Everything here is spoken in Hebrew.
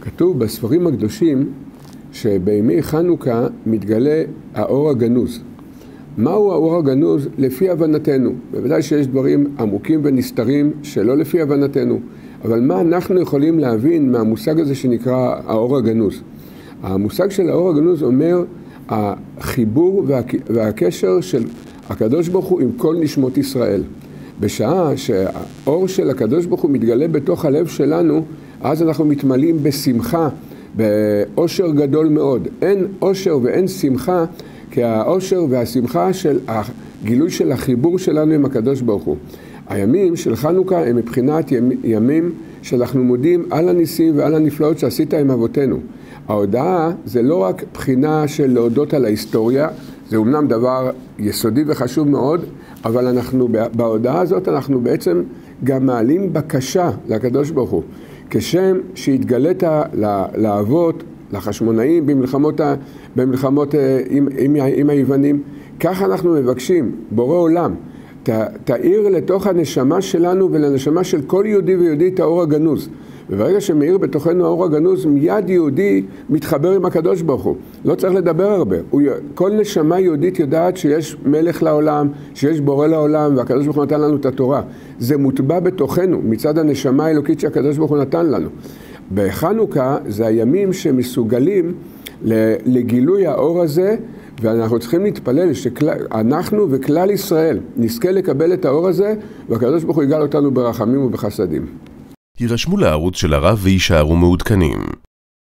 כתוב בספרים הקדושים שבימי חנוכה מתגלה האור הגנוז. מהו האור הגנוז לפי הבנתנו? בוודאי שיש דברים עמוקים ונסתרים שלא לפי הבנתנו, אבל מה אנחנו יכולים להבין מהמושג הזה שנקרא האור הגנוז? המושג של האור הגנוז אומר החיבור והקשר של הקדוש ברוך הוא עם כל נשמות ישראל. בשעה שהאור של הקדוש ברוך הוא מתגלה בתוך הלב שלנו, אז אנחנו מתמלאים בשמחה, באושר גדול מאוד. אין אושר ואין שמחה כי האושר והשמחה של הגילוי של החיבור שלנו עם הקדוש ברוך הוא. הימים של חנוכה הם מבחינת ימים שאנחנו מודים על הניסים ועל הנפלאות שעשית עם אבותינו. ההודעה זה לא רק בחינה של להודות על ההיסטוריה, זה אומנם דבר יסודי וחשוב מאוד, אבל אנחנו, בהודעה הזאת אנחנו בעצם גם מעלים בקשה לקדוש ברוך הוא. כשם שהתגלית לאבות, לחשמונאים במלחמות, במלחמות אה, עם, עם, עם היוונים, כך אנחנו מבקשים, בורא עולם, ת, תאיר לתוך הנשמה שלנו ולנשמה של כל יהודי ויהודי את האור הגנוז. וברגע שמאיר בתוכנו האור הגנוז, מיד יהודי מתחבר עם הקדוש ברוך הוא. לא צריך לדבר הרבה. הוא, כל נשמה יהודית יודעת שיש מלך לעולם, שיש בורא לעולם, והקדוש ברוך הוא נתן לנו את התורה. זה מוטבע בתוכנו, מצד הנשמה האלוקית שהקדוש ברוך הוא נתן לנו. בחנוכה זה הימים שמסוגלים לגילוי האור הזה, ואנחנו צריכים להתפלל שאנחנו וכלל ישראל נזכה לקבל את האור הזה, והקדוש ברוך הוא יגאל אותנו ברחמים ובחסדים. הירשמו לערוץ של הרב ויישארו מעודכנים.